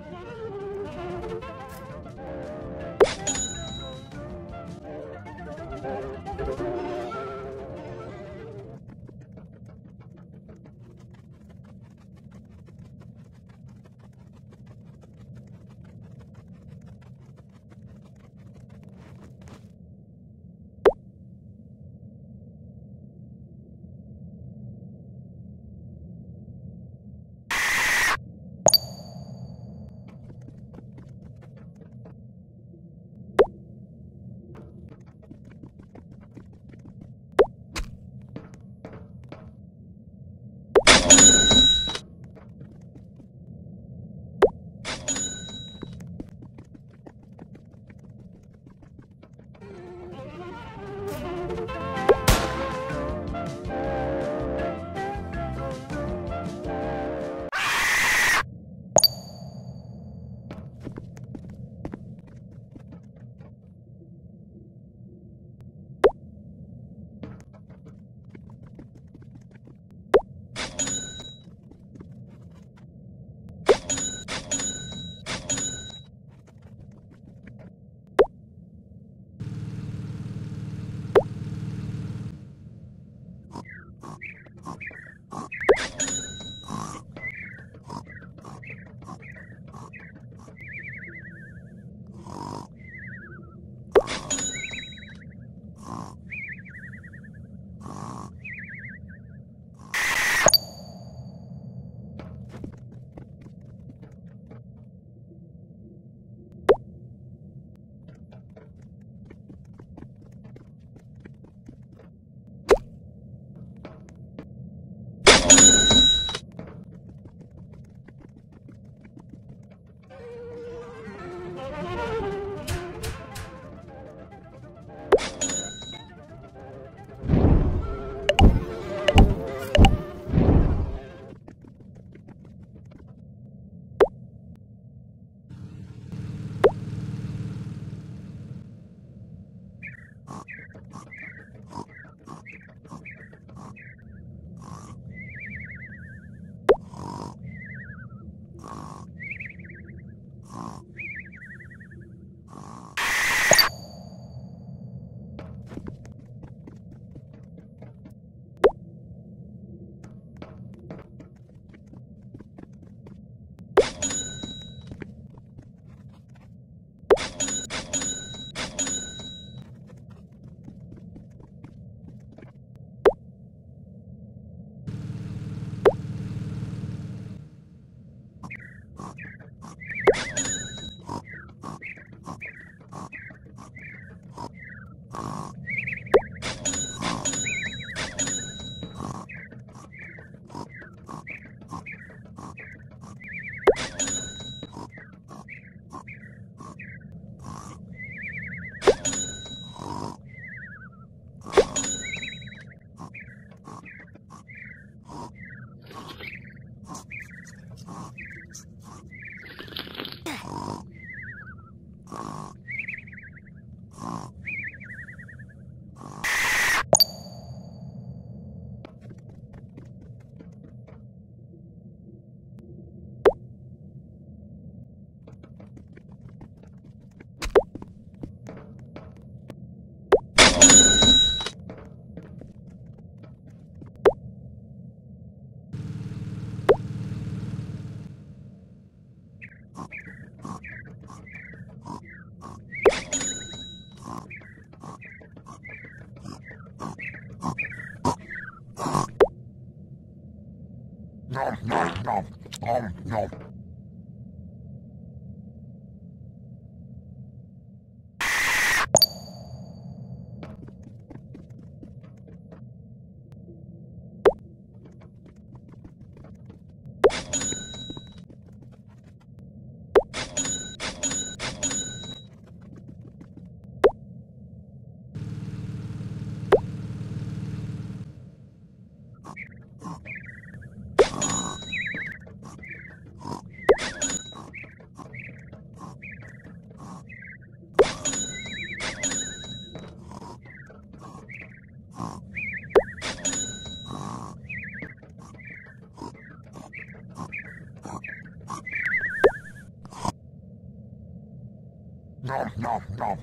Oh, my God. Nom